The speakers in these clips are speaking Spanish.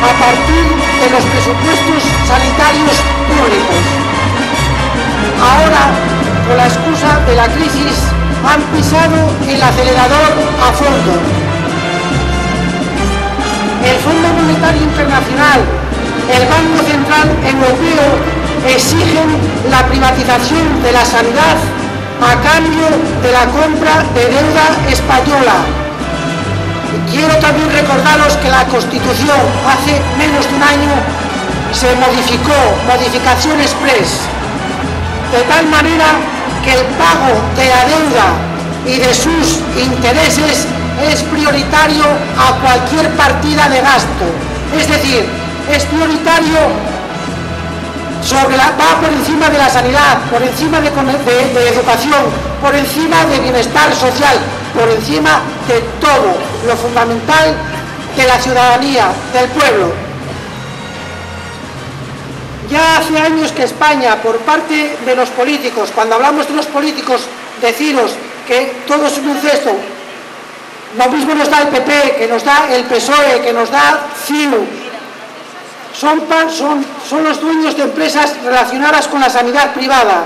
a partir de los presupuestos sanitarios públicos. Ahora, con la excusa de la crisis, han pisado el acelerador a fondo. El Fondo Monetario Internacional, el Banco Central Europeo exigen la privatización de la sanidad a cambio de la compra de deuda española. Quiero también recordaros que la Constitución hace menos de un año se modificó, modificación express, de tal manera que el pago de la deuda y de sus intereses es prioritario a cualquier partida de gasto. Es decir, es prioritario sobre la, va por encima de la sanidad, por encima de, de, educación, por encima de bienestar social, por encima de todo lo fundamental de la ciudadanía, del pueblo. Ya hace años que España, por parte de los políticos, cuando hablamos de los políticos, deciros que todo es un cesto, lo mismo nos da el PP, que nos da el PSOE, que nos da CIU, son, son, son los dueños de empresas relacionadas con la sanidad privada.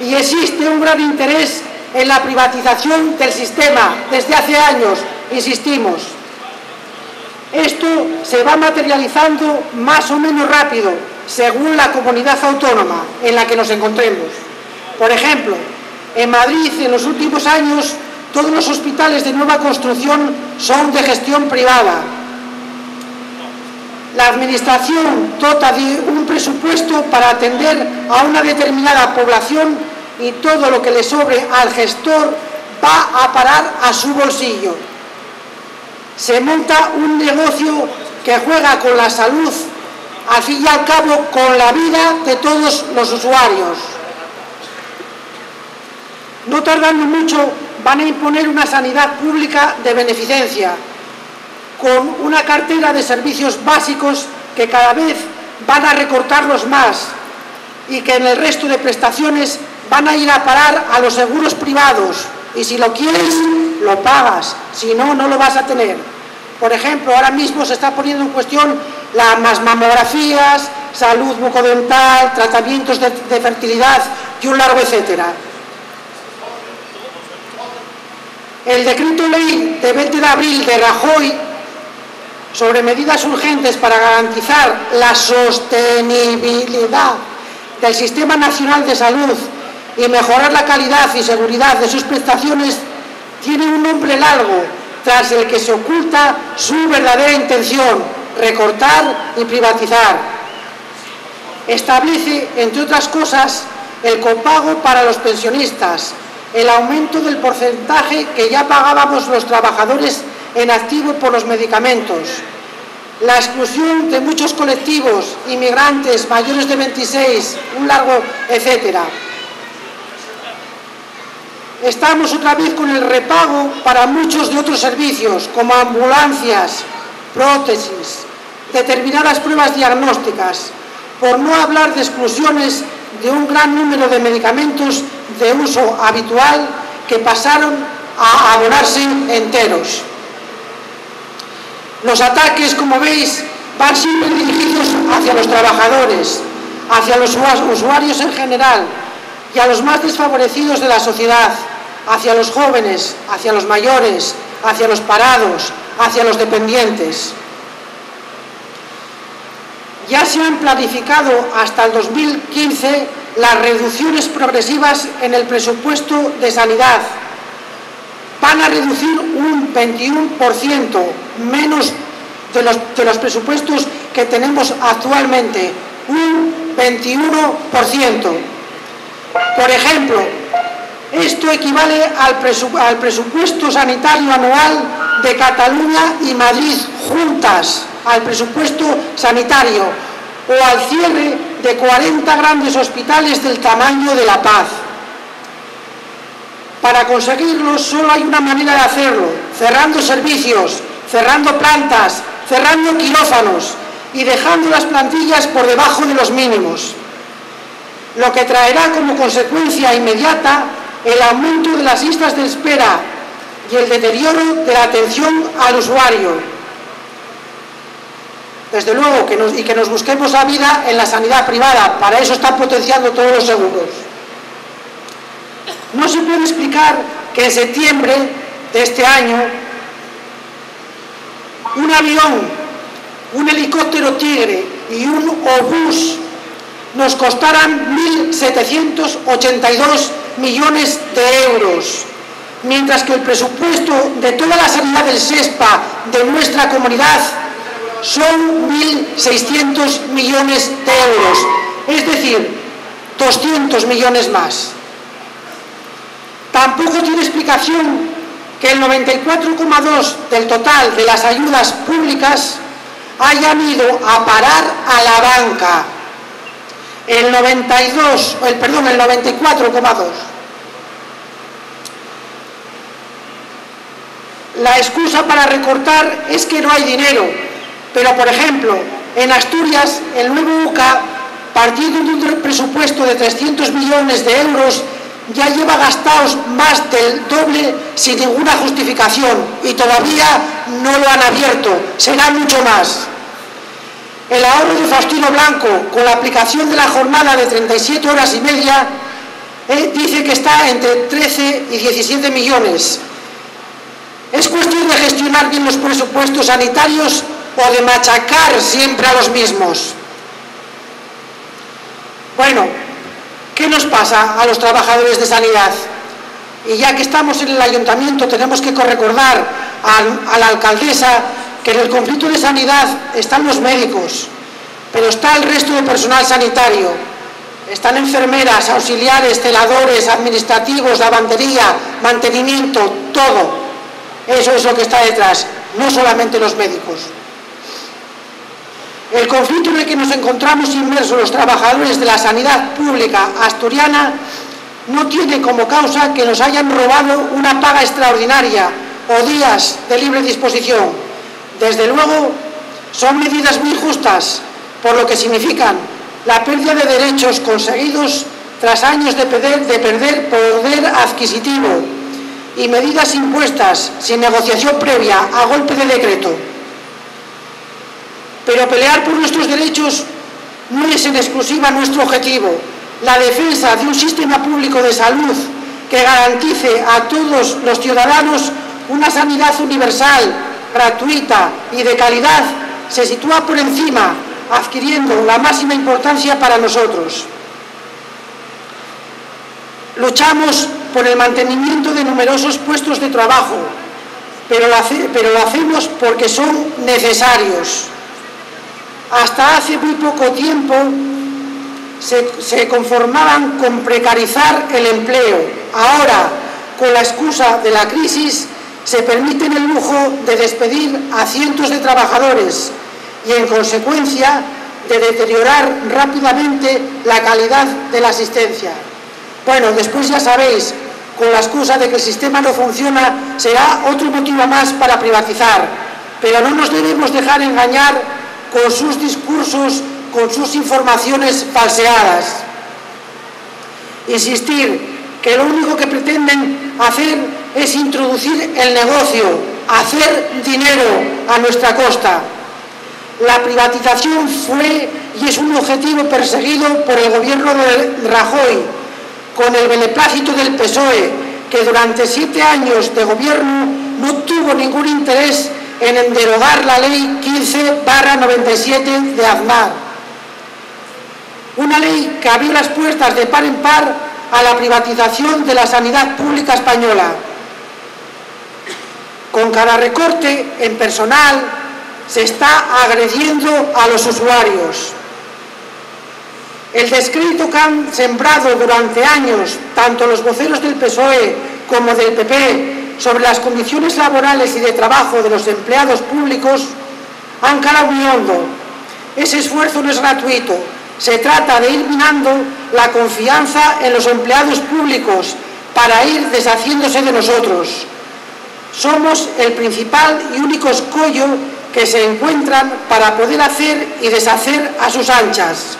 Y existe un gran interés en la privatización del sistema desde hace años, insistimos. Esto se va materializando más o menos rápido según la comunidad autónoma en la que nos encontremos. Por ejemplo, en Madrid en los últimos años todos los hospitales de nueva construcción son de gestión privada la Administración dota de un presupuesto para atender a una determinada población y todo lo que le sobre al gestor va a parar a su bolsillo. Se monta un negocio que juega con la salud, al fin y al cabo con la vida de todos los usuarios. No tardando mucho van a imponer una sanidad pública de beneficencia, con una cartera de servicios básicos que cada vez van a recortarlos más y que en el resto de prestaciones van a ir a parar a los seguros privados y si lo quieres lo pagas, si no, no lo vas a tener. Por ejemplo, ahora mismo se está poniendo en cuestión las mamografías, salud bucodental, tratamientos de, de fertilidad y un largo etcétera. El decreto ley de 20 de abril de Rajoy sobre medidas urgentes para garantizar la sostenibilidad del Sistema Nacional de Salud y mejorar la calidad y seguridad de sus prestaciones tiene un nombre largo tras el que se oculta su verdadera intención, recortar y privatizar. Establece, entre otras cosas, el copago para los pensionistas, el aumento del porcentaje que ya pagábamos los trabajadores en activo por los medicamentos, la exclusión de muchos colectivos, inmigrantes, mayores de 26, un largo, etcétera. Estamos otra vez con el repago para muchos de otros servicios, como ambulancias, prótesis, determinadas pruebas diagnósticas, por no hablar de exclusiones de un gran número de medicamentos de uso habitual que pasaron a abonarse enteros. Los ataques, como veis, van siempre dirigidos hacia los trabajadores, hacia los usuarios en general y a los más desfavorecidos de la sociedad, hacia los jóvenes, hacia los mayores, hacia los parados, hacia los dependientes. Ya se han planificado hasta el 2015 las reducciones progresivas en el presupuesto de sanidad, van a reducir un 21% menos de los, de los presupuestos que tenemos actualmente, un 21%. Por ejemplo, esto equivale al, presupuesto sanitario anual de Cataluña y Madrid juntas, al presupuesto sanitario, o al cierre de 40 grandes hospitales del tamaño de La Paz. Para conseguirlo solo hay una manera de hacerlo, cerrando servicios, cerrando plantas, cerrando quirófanos y dejando las plantillas por debajo de los mínimos, lo que traerá como consecuencia inmediata el aumento de las listas de espera y el deterioro de la atención al usuario. desde luego, que y que nos busquemos la vida en la sanidad privada. Para eso están potenciando todos los seguros. No se puede explicar que en septiembre de este año un avión, un helicóptero Tigre y un obús nos costaran 1.782 millones de euros, mientras que el presupuesto de toda la sanidad del SESPA de nuestra comunidad son 1.600 millones de euros, es decir, 200 millones más. Tampoco tiene explicación que el 94,2 del total de las ayudas públicas hayan ido a parar a la banca. El 92, el perdón, el 94,2. La excusa para recortar es que no hay dinero, pero por ejemplo, en Asturias el nuevo UCA, partiendo de un presupuesto de 300 millones de euros, ya lleva gastados más del doble sin ninguna justificación y todavía no lo han abierto, será mucho más. El ahorro de Faustino Blanco con la aplicación de la jornada de 37 horas y media eh, dice que está entre 13 y 17 millones. ¿Es cuestión de gestionar bien los presupuestos sanitarios o de machacar siempre a los mismos? Bueno, ¿Qué nos pasa a los trabajadores de sanidad? Y ya que estamos en el ayuntamiento tenemos que recordar a, la alcaldesa que en el conflicto de sanidad están los médicos, pero está el resto del personal sanitario. Están enfermeras, auxiliares, celadores, administrativos, lavandería, mantenimiento, todo. Eso es lo que está detrás, no solamente los médicos. El conflicto en el que nos encontramos inmersos los trabajadores de la sanidad pública asturiana no tiene como causa que nos hayan robado una paga extraordinaria o días de libre disposición. Desde luego, son medidas muy justas, por lo que significan la pérdida de derechos conseguidos tras años de perder, de poder adquisitivo y medidas impuestas sin negociación previa a golpe de decreto. Pero pelear por nuestros derechos no es en exclusiva nuestro objetivo. La defensa de un sistema público de salud que garantice a todos los ciudadanos una sanidad universal, gratuita y de calidad se sitúa por encima, adquiriendo la máxima importancia para nosotros. Luchamos por el mantenimiento de numerosos puestos de trabajo, pero lo, hacemos porque son necesarios. Hasta hace muy poco tiempo se, conformaban con precarizar el empleo. Ahora, con la excusa de la crisis, se permiten el lujo de despedir a cientos de trabajadores y, en consecuencia, de deteriorar rápidamente la calidad de la asistencia. Bueno, después ya sabéis, con la excusa de que el sistema no funciona, será otro motivo más para privatizar. Pero no nos debemos dejar engañar con sus discursos, con sus informaciones falseadas. Insistir que lo único que pretenden hacer es introducir el negocio, hacer dinero a nuestra costa. La privatización fue y es un objetivo perseguido por el gobierno de Rajoy, con el beneplácito del PSOE, que durante siete años de gobierno no tuvo ningún interés en derogar la ley 15 97 de Aznar. Una ley que abrió las puertas de par en par a la privatización de la sanidad pública española. Con cada recorte en personal se está agrediendo a los usuarios. El descrédito que han sembrado durante años tanto los voceros del PSOE como del PP sobre las condiciones laborales y de trabajo de los empleados públicos han calado muy hondo. Ese esfuerzo no es gratuito. Se trata de ir minando la confianza en los empleados públicos para ir deshaciéndose de nosotros. Somos el principal y único escollo que se encuentran para poder hacer y deshacer a sus anchas.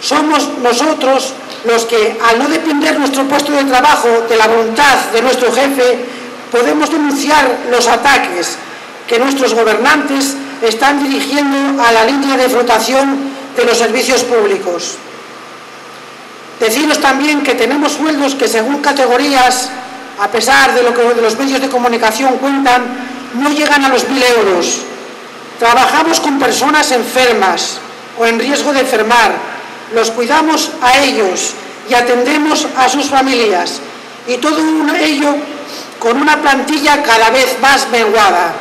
Somos nosotros los que, al no depender nuestro puesto de trabajo de la voluntad de nuestro jefe, podemos denunciar los ataques que nuestros gobernantes están dirigiendo a la línea de flotación de los servicios públicos. Deciros también que tenemos sueldos que según categorías, a pesar de lo que los medios de comunicación cuentan, no llegan a los mil euros. Trabajamos con personas enfermas o en riesgo de enfermar. Los cuidamos a ellos y atendemos a sus familias. Y todo ello con una plantilla cada vez más menguada.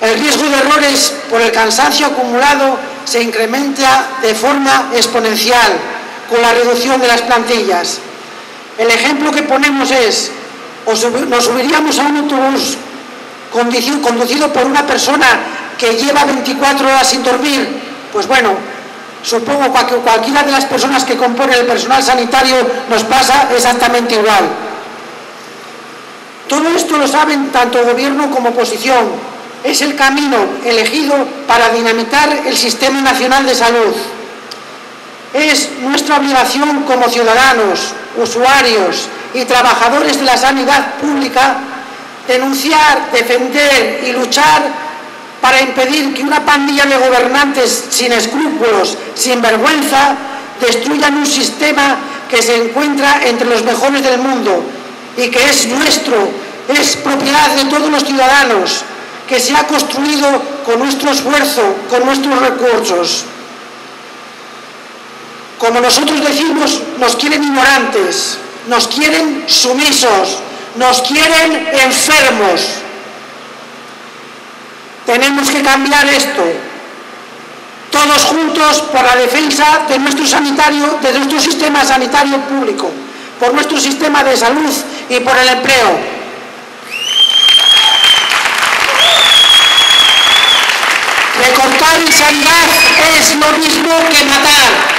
El riesgo de errores por el cansancio acumulado se incrementa de forma exponencial con la reducción de las plantillas. El ejemplo que ponemos es, nos subiríamos a un autobús conducido por una persona que lleva 24 horas sin dormir, pues bueno, supongo que cualquiera de las personas que componen el personal sanitario nos pasa exactamente igual. Todo esto lo saben tanto gobierno como oposición, es el camino elegido para dinamitar el Sistema Nacional de Salud. Es nuestra obligación como ciudadanos, usuarios y trabajadores de la sanidad pública denunciar, defender y luchar para impedir que una pandilla de gobernantes sin escrúpulos, sin vergüenza, destruyan un sistema que se encuentra entre los mejores del mundo y que es nuestro, es propiedad de todos los ciudadanos, que se ha construido con nuestro esfuerzo, con nuestros recursos. Como nosotros decimos, nos quieren ignorantes, nos quieren sumisos, nos quieren enfermos. Tenemos que cambiar esto, todos juntos por la defensa de nuestro sanitario, de nuestro sistema sanitario público, por nuestro sistema de salud y por el empleo. Recortar en sanidad es lo mismo que matar.